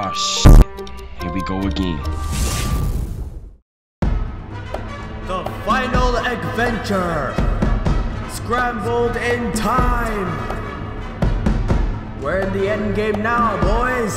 Ah, shit. Here we go again. The final adventure! Scrambled in time! We're in the end game now, boys!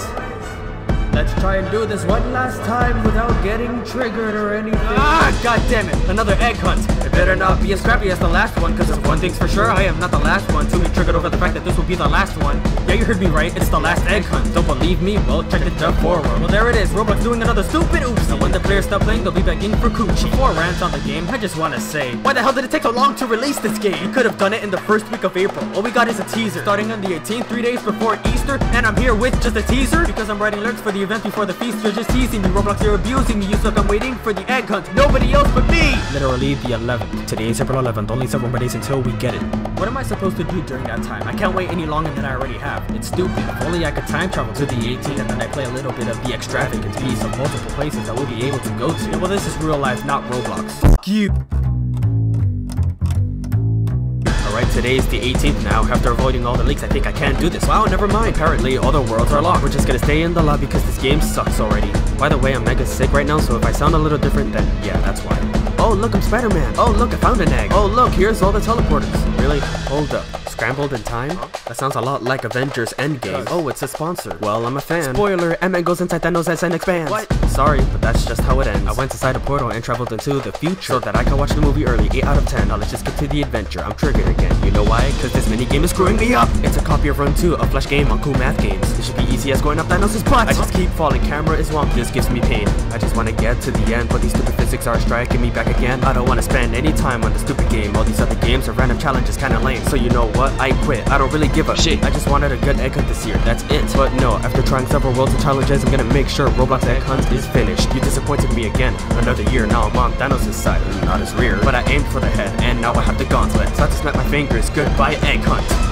Let's try and do this one last time without getting triggered or anything. Ah, god damn it! Another egg hunt! It better not be as scrappy as the last one, because one thing's for sure, I am not the last one to be triggered over the fact that this will be the last one. Yeah, you heard me right, it's the last egg hunt. Don't believe me? Well, check the jump forward. Well, there it is, Roblox doing another stupid oops. And when the players stop playing, they'll be in for Coochie. Before rants on the game, I just wanna say, why the hell did it take so long to release this game? You could have done it in the first week of April. All we got is a teaser, starting on the 18th, three days before Easter, and I'm here with just a teaser, because I'm writing lyrics for the event before the feast. You're just teasing me, Roblox, you're abusing me. You suck, I'm waiting for the egg hunt. Nobody else but me! Literally the 11th. Today is April 11th, only several more days until we get it. What am I supposed to do during that time? I can't wait any longer than I already have. It's stupid. If only I could time travel to the 18th and then I play a little bit of the extravagant piece of multiple places I will be able to go to. Yeah, well, this is real life, not Roblox. Fuck you! Alright, today is the 18th now. After avoiding all the leaks, I think I can't do this. Wow, never mind. Apparently, all the worlds are locked. We're just gonna stay in the lobby because this game sucks already. By the way, I'm mega sick right now, so if I sound a little different, then yeah, that's why. Oh, look, I'm Spider-Man. Oh, look, I found an egg. Oh, look, here's all the teleporters. Really? Hold up. Scrambled in time? That sounds a lot like Avengers Endgame. Oh, it's a sponsor. Well, I'm a fan. Spoiler, Ant-Man goes inside Thanos and then expands. What? Sorry, but that's just how it ends. I went inside a portal and traveled into the future so that I can watch the movie early. 8 out of 10. Now let's just get to the adventure. I'm triggered again. You know why? Because this mini game is screwing me up. It's a copy of Run 2, a flash game on cool math games. This should be easy as going up Thanos' butt. I just keep falling. Camera is wonky. This gives me pain. I just want to get to the end, but these stupid physics are striking me back again. I don't want to spend any time on this stupid game. All these other games are random challenges, kinda lame. So you know what? I quit. I don't really give a shit. I just wanted a good egg hunt this year. That's it. But no, after trying several worlds and challenges, I'm gonna make sure Roblox egg hunt is finished. You disappointed me again. Another year. Now I'm on Thanos' side, not his rear. But I aimed for the head, and now I have the gauntlet. So I to snap my Goodbye, egg hunt.